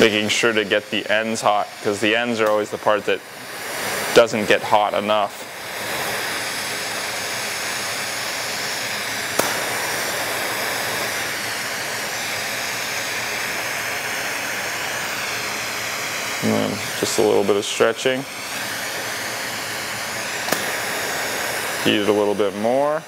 making sure to get the ends hot because the ends are always the part that doesn't get hot enough. And then just a little bit of stretching. Heat it a little bit more.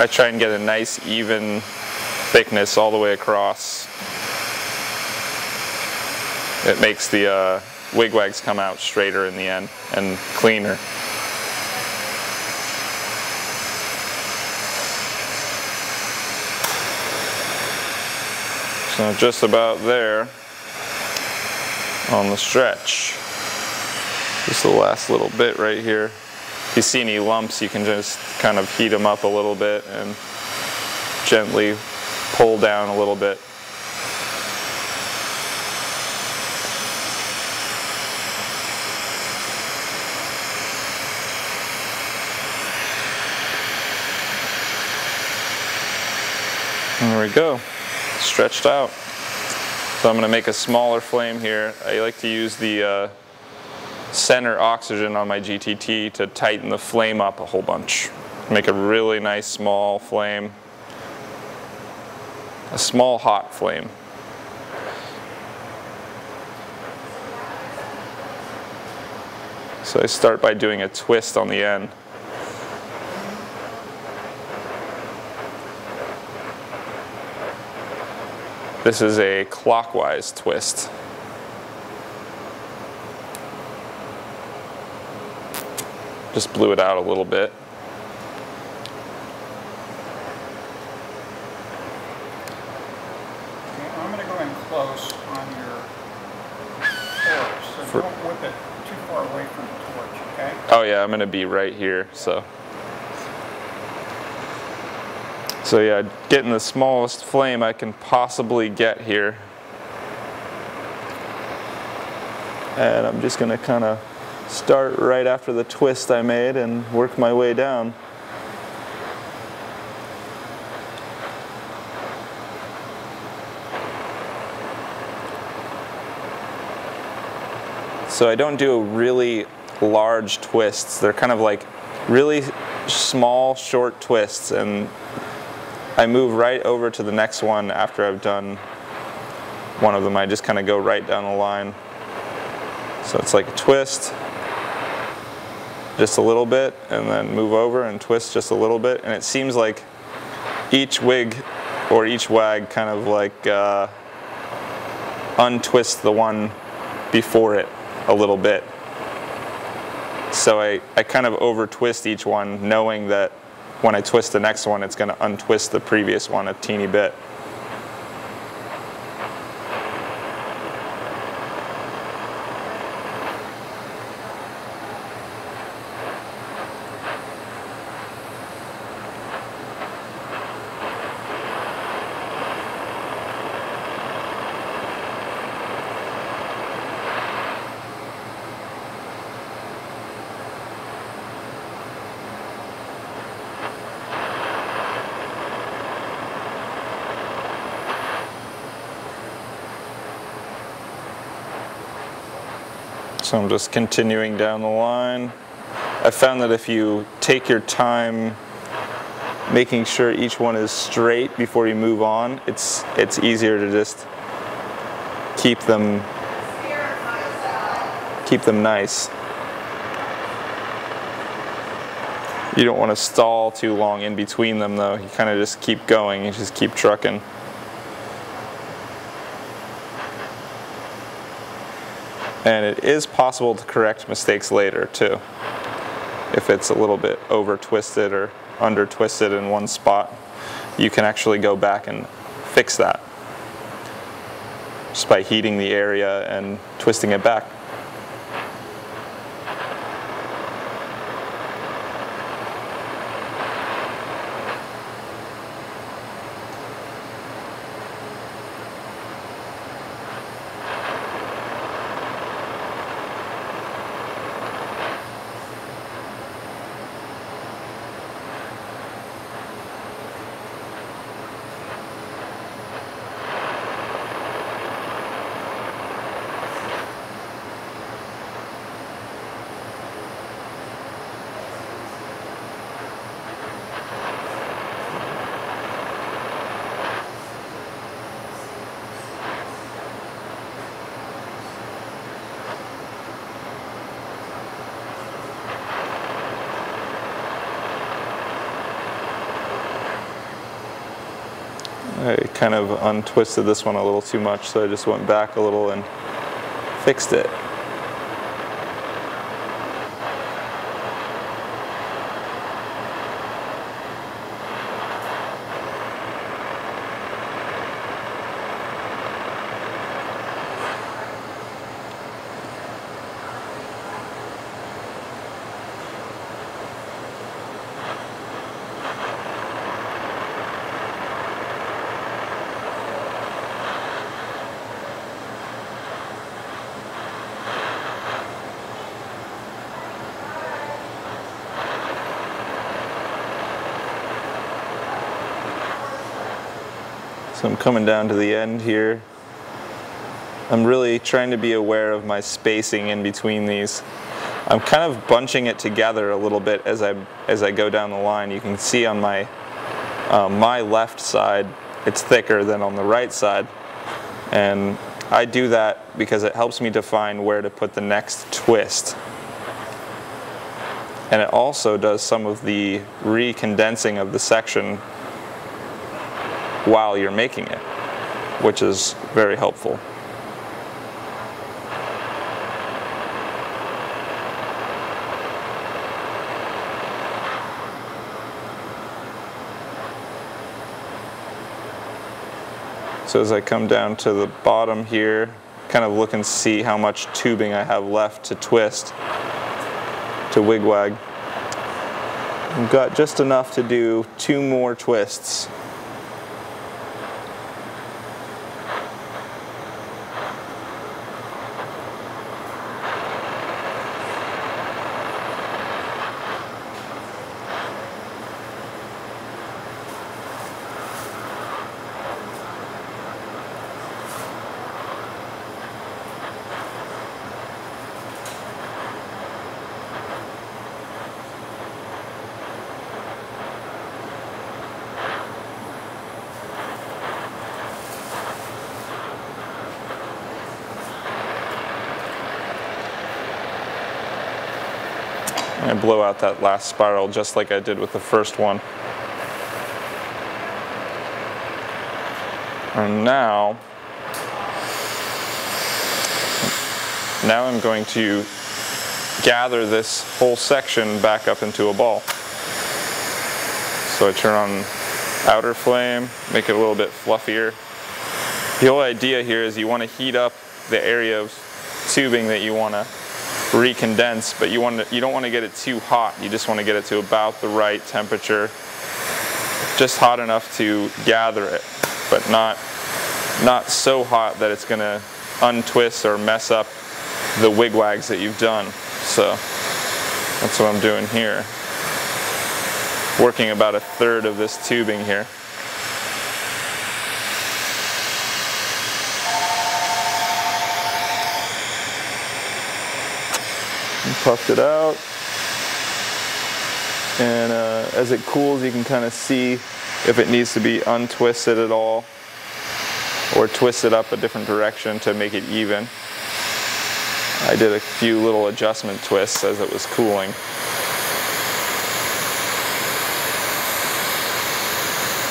I try and get a nice even thickness all the way across. It makes the uh, wigwags come out straighter in the end and cleaner. So just about there on the stretch. Just the last little bit right here. If you see any lumps, you can just kind of heat them up a little bit and gently pull down a little bit. There we go, stretched out. So I'm going to make a smaller flame here. I like to use the uh, center oxygen on my GTT to tighten the flame up a whole bunch. Make a really nice small flame. A small hot flame. So I start by doing a twist on the end. This is a clockwise twist. Just blew it out a little bit. Okay, I'm going to go in close on your torch, so For- don't whip it too far away from the torch, okay? Oh yeah, I'm gonna be right here, so. So yeah, getting the smallest flame I can possibly get here. And I'm just gonna kind of start right after the twist I made and work my way down. So I don't do really large twists. They're kind of like really small, short twists, and I move right over to the next one after I've done one of them. I just kind of go right down the line. So it's like a twist, just a little bit, and then move over and twist just a little bit. And it seems like each wig or each wag kind of like uh, untwist the one before it a little bit. So I, I kind of over twist each one knowing that when I twist the next one it's going to untwist the previous one a teeny bit. So I'm just continuing down the line. I found that if you take your time making sure each one is straight before you move on, it's it's easier to just keep them keep them nice. You don't want to stall too long in between them though. You kind of just keep going, you just keep trucking. And it is possible to correct mistakes later too. If it's a little bit over twisted or under twisted in one spot, you can actually go back and fix that. just by heating the area and twisting it back. I kind of untwisted this one a little too much, so I just went back a little and fixed it. So I'm coming down to the end here. I'm really trying to be aware of my spacing in between these. I'm kind of bunching it together a little bit as I as I go down the line. You can see on my uh, my left side it's thicker than on the right side, and I do that because it helps me define where to put the next twist. And it also does some of the recondensing of the section while you're making it, which is very helpful. So as I come down to the bottom here, kind of look and see how much tubing I have left to twist, to wigwag. I've got just enough to do two more twists and blow out that last spiral just like I did with the first one. And now, now I'm going to gather this whole section back up into a ball. So I turn on outer flame, make it a little bit fluffier. The whole idea here is you want to heat up the area of tubing that you want to recondense, but you, want to, you don't want to get it too hot. You just want to get it to about the right temperature, just hot enough to gather it, but not, not so hot that it's going to untwist or mess up the wigwags that you've done. So that's what I'm doing here. Working about a third of this tubing here. Puffed it out. And uh, as it cools, you can kind of see if it needs to be untwisted at all or twisted up a different direction to make it even. I did a few little adjustment twists as it was cooling.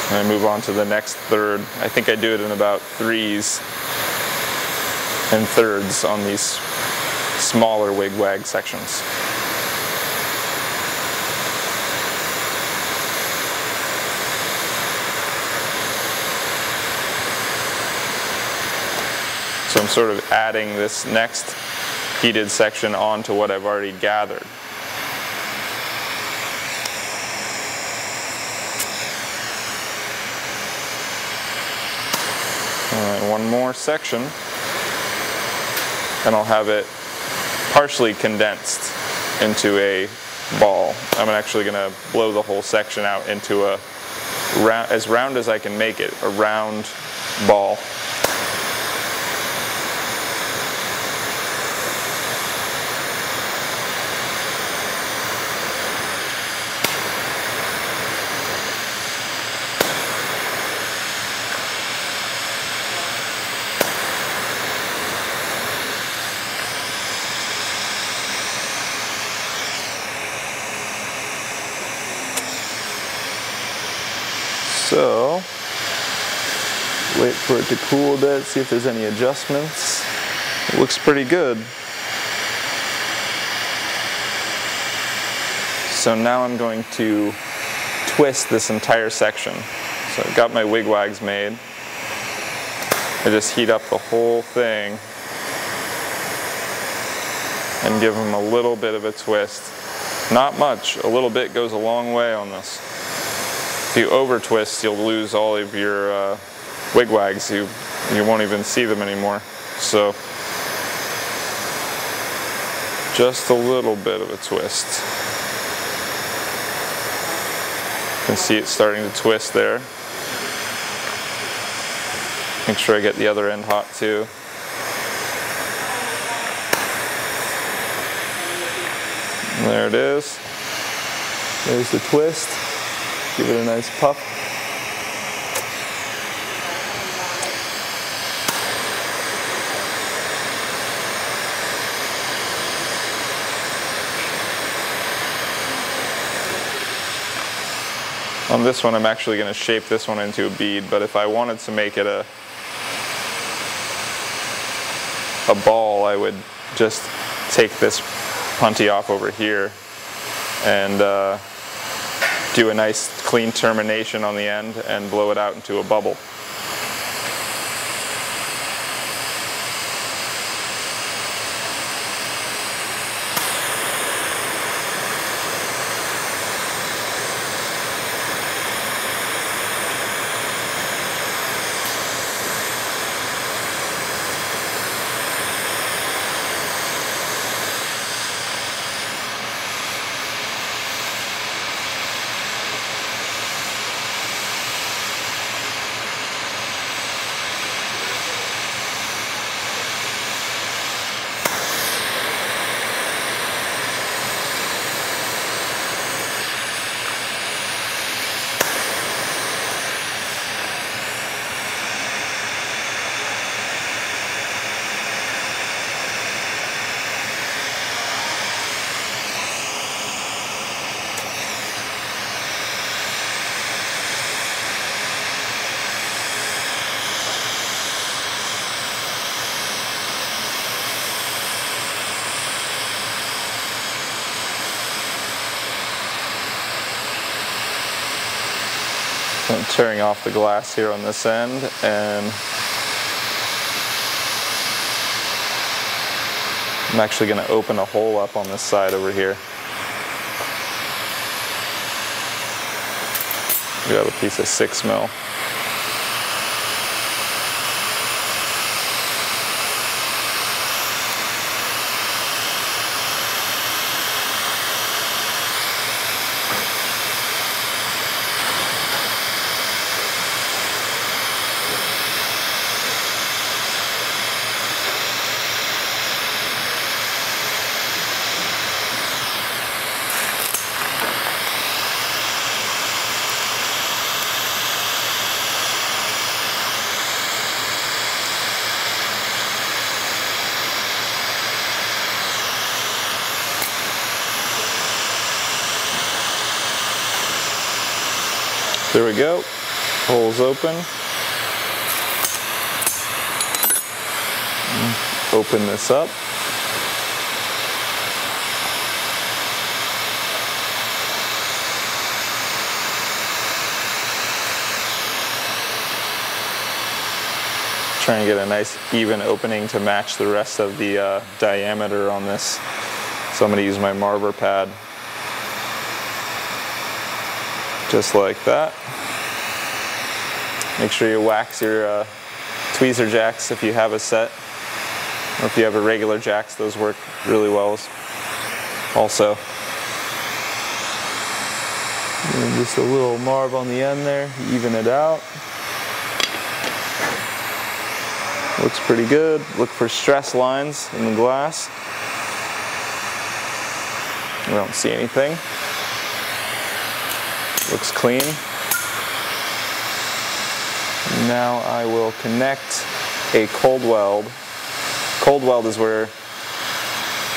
And I move on to the next third. I think I do it in about threes and thirds on these smaller wigwag sections. So I'm sort of adding this next heated section onto what I've already gathered. All right, one more section and I'll have it partially condensed into a ball. I'm actually going to blow the whole section out into a round, as round as I can make it, a round ball. So, wait for it to cool a bit, see if there's any adjustments. It looks pretty good. So now I'm going to twist this entire section. So I've got my wigwags made. I just heat up the whole thing and give them a little bit of a twist. Not much, a little bit goes a long way on this. If you over twist, you'll lose all of your uh, wigwags. You, you won't even see them anymore. So just a little bit of a twist. You can see it starting to twist there. Make sure I get the other end hot too. there it is. There's the twist. Give it a nice puff. On this one, I'm actually going to shape this one into a bead, but if I wanted to make it a, a ball, I would just take this punty off over here and uh, do a nice clean termination on the end and blow it out into a bubble. I'm tearing off the glass here on this end and I'm actually going to open a hole up on this side over here. We got a piece of six mil. We go. Holes open. Open this up. Try and get a nice even opening to match the rest of the uh, diameter on this. So I'm going to use my marver pad. Just like that. Make sure you wax your uh, tweezer jacks if you have a set. Or if you have a regular jacks, those work really well also. And just a little marb on the end there, even it out. Looks pretty good. Look for stress lines in the glass. We don't see anything. Looks clean. Now I will connect a cold weld. Cold weld is where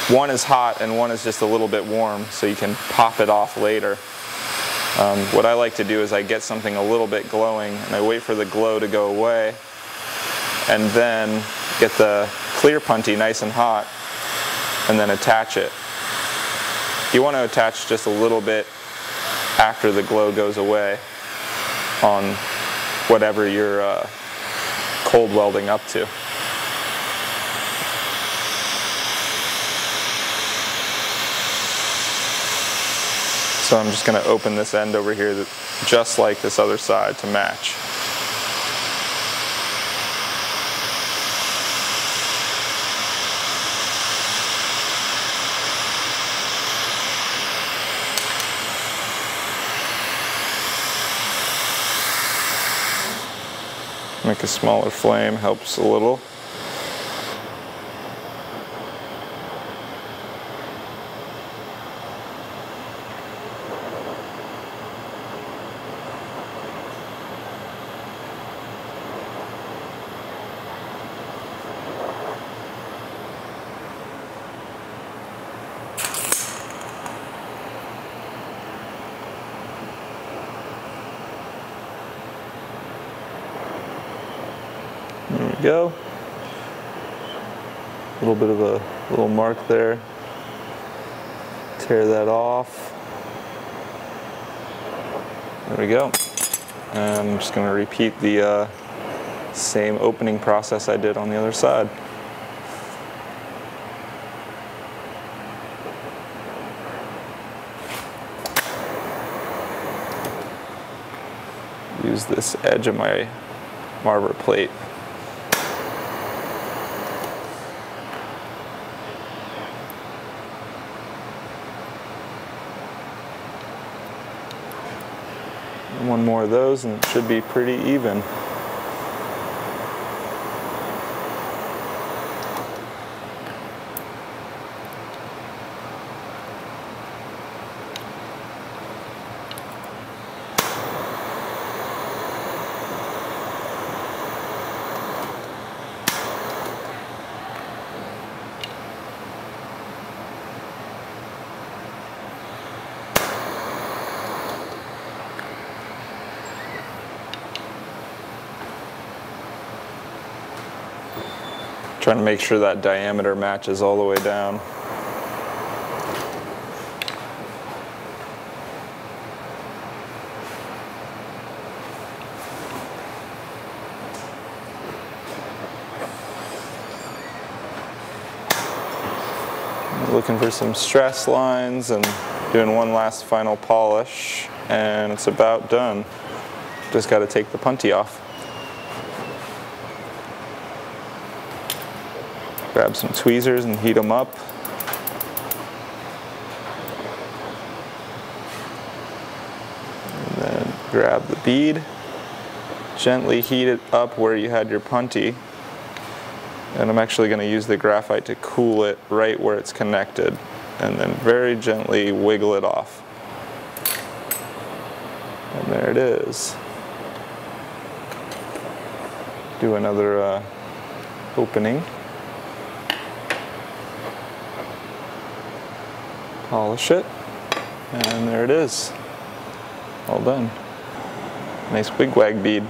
one is hot and one is just a little bit warm so you can pop it off later. Um, what I like to do is I get something a little bit glowing and I wait for the glow to go away and then get the clear punty nice and hot and then attach it. You want to attach just a little bit after the glow goes away on whatever you're uh, cold welding up to. So I'm just going to open this end over here just like this other side to match. Make a smaller flame helps a little. There we go. A little bit of a little mark there. Tear that off. There we go. And I'm just going to repeat the uh, same opening process I did on the other side. Use this edge of my marver plate one more of those and it should be pretty even. Trying to make sure that diameter matches all the way down. Looking for some stress lines and doing one last final polish and it's about done. Just got to take the punty off. Grab some tweezers and heat them up. And then grab the bead, gently heat it up where you had your punty. And I'm actually going to use the graphite to cool it right where it's connected. And then very gently wiggle it off. And there it is. Do another uh, opening. Polish it, and there it is. All done. Nice wigwag bead.